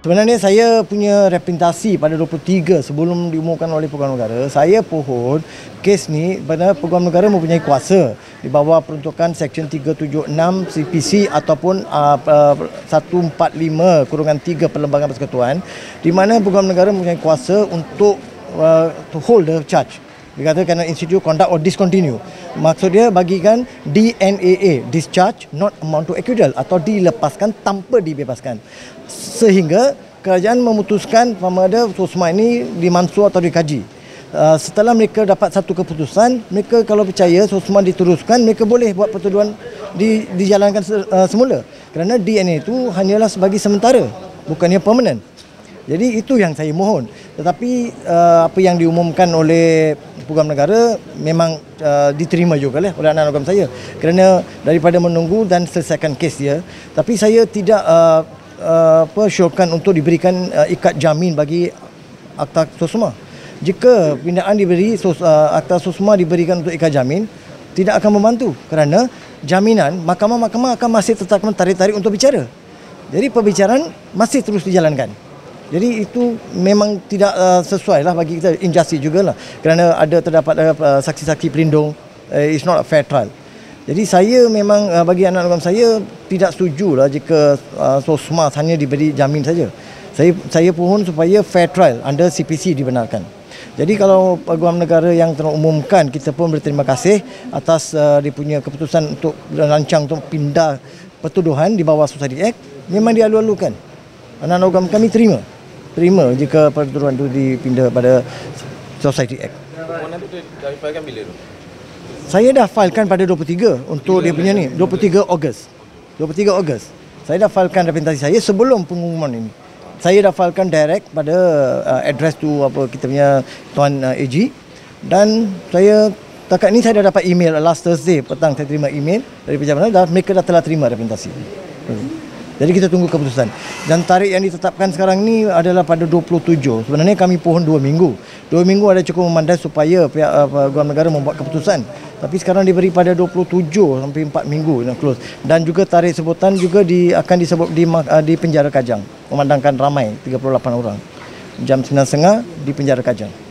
Sebenarnya saya punya representasi pada 23 sebelum diumumkan oleh Peguam Negara, saya pohon kes ni benar Peguam Negara mempunyai kuasa di bawah peruntukan Seksyen 376 CPC ataupun uh, 145 kurungan 3 Perlembagaan Persekutuan di mana Peguam Negara mempunyai kuasa untuk uh, to hold the charge dikatakan institute conduct or discontinue. Maksud dia bagikan DNAA, discharge not amount to acquittal atau dilepaskan tanpa dibebaskan. Sehingga kerajaan memutuskan sama ada Sosma ini dimansur atau dikaji. Uh, setelah mereka dapat satu keputusan, mereka kalau percaya Sosma diteruskan, mereka boleh buat pertuduhan di, dijalankan uh, semula. Kerana DNA itu hanyalah sebagai sementara, bukannya permanent. Jadi itu yang saya mohon. Tetapi uh, apa yang diumumkan oleh Peguam Negara memang uh, diterima juga lah oleh anak agama saya. Kerana daripada menunggu dan selesaikan kes dia. Tapi saya tidak uh, uh, apa, syorkan untuk diberikan uh, ikat jamin bagi Akta Sosma. Jika pindaan diberi, sos, uh, Akta Sosma diberikan untuk ikat jamin, tidak akan membantu. Kerana jaminan, mahkamah-mahkamah akan masih tetap tarik-tarik untuk bicara. Jadi perbicaraan masih terus dijalankan. Jadi itu memang tidak uh, sesuai lah bagi kita injustice juga lah kerana ada terdapat uh, saksi-saksi pelindung uh, it's not a fair trial. Jadi saya memang uh, bagi anak agama saya tidak setuju lah jika uh, Sosma hanya diberi jamin saja. Saya saya pohon supaya fair trial under CPC dibenarkan. Jadi kalau peguam negara yang telah umumkan kita pun berterima kasih atas uh, dia punya keputusan untuk rancang untuk pindah pertuduhan di bawah Society Act memang dialu-alukan. Anak agama kami terima terima jika peraturan itu dipindah pada Society Act. Permohonan itu dah difailkan bila tu? Saya dah filekan pada 23 untuk dia punya ni, 23 Ogos. 23 Ogos. Saya dah filekan representasi saya sebelum pengumuman ini. Saya dah filekan direct pada uh, address tu apa kita punya tuan uh, AG dan saya takat ni saya dah dapat email last Thursday petang saya terima email dari pejabat dan mereka dah telah terima representasi. Jadi kita tunggu keputusan. Dan tarikh yang ditetapkan sekarang ni adalah pada 27. Sebenarnya kami pohon 2 minggu. 2 minggu ada cukup memandai supaya pihak uh, Guam Negara membuat keputusan. Tapi sekarang diberi pada 27 sampai 4 minggu nak close. Dan juga tarikh sebutan juga di, akan disebut di, uh, di penjara Kajang. Memandangkan ramai 38 orang. Jam 9.30 di penjara Kajang.